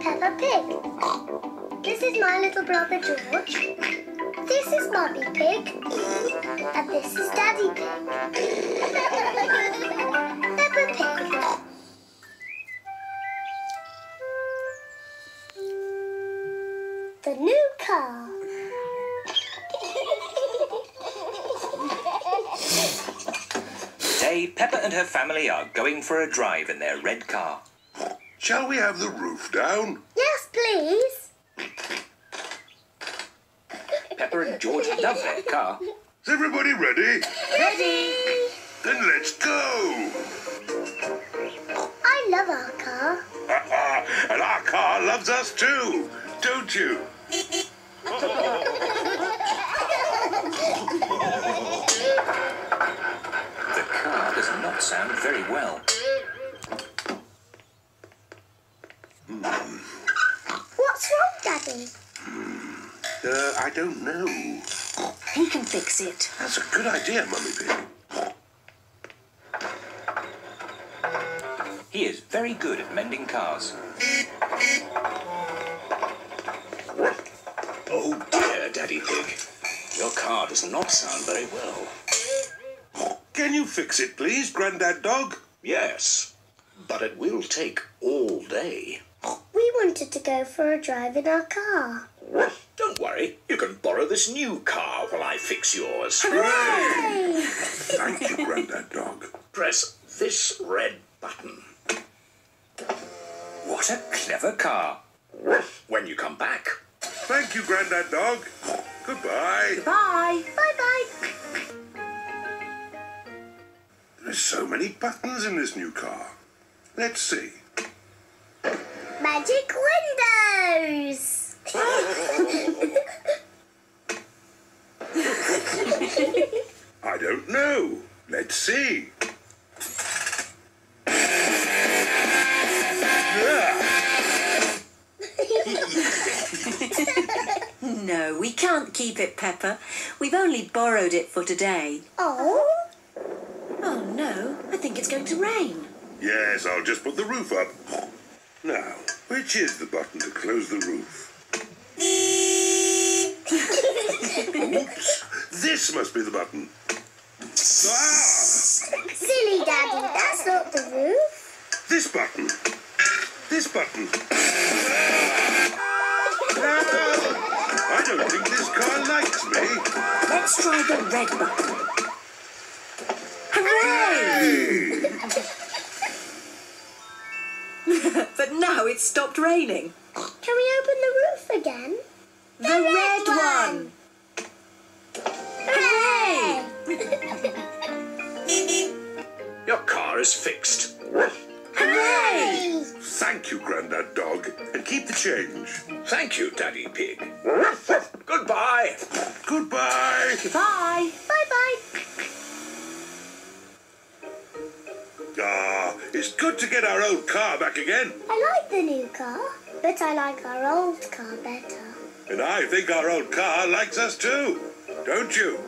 Peppa Pig. This is my little brother George. This is Mummy Pig. And this is Daddy Pig. Peppa Pig. The new car. Today, Peppa and her family are going for a drive in their red car. Shall we have the roof down? Yes, please. Peppa and George love their car. Is everybody ready? Ready. Then let's go! I love our car. and our car loves us too, don't you? The car does not sound very well. Wrong, Uh, I don't know. He can fix it. That's a good idea, Mummy Pig. He is very good at mending cars. Oh dear, Daddy Pig. Your car does not sound very well. Can you fix it, please, Grandad Dog? Yes, but it will take all day. We wanted to go for a drive in our car. Don't worry, you can borrow this new car while I fix yours. Hooray! Thank you, Grandad Dog. Press this red button. What a clever car. When you come back, Thank you, Grandad Dog. Goodbye. Bye. Bye-bye. There's so many buttons in this new car. Let's see. Magic windows! I don't know. Let's see. No, we can't keep it, Peppa. We've only borrowed it for today. oh, Oh no, I think it's going to rain. yes, I'll just put the roof up. Now, which is the button to close the roof? Oops. This must be the button. Ah! silly Daddy, that's not the roof. This button. This button. No! I don't think this car likes me. Let's try the red button. But now it's stopped raining. Can we open the roof again? The, red, one. Hooray! your car is fixed. Hooray! Thank you, Grandad Dog. And keep the change. Thank you, Daddy Pig. Goodbye. Goodbye. Bye. Bye-bye. Ah, it's good to get our old car back again. I like the new car, but I like our old car better. And I think our old car likes us too. Don't you?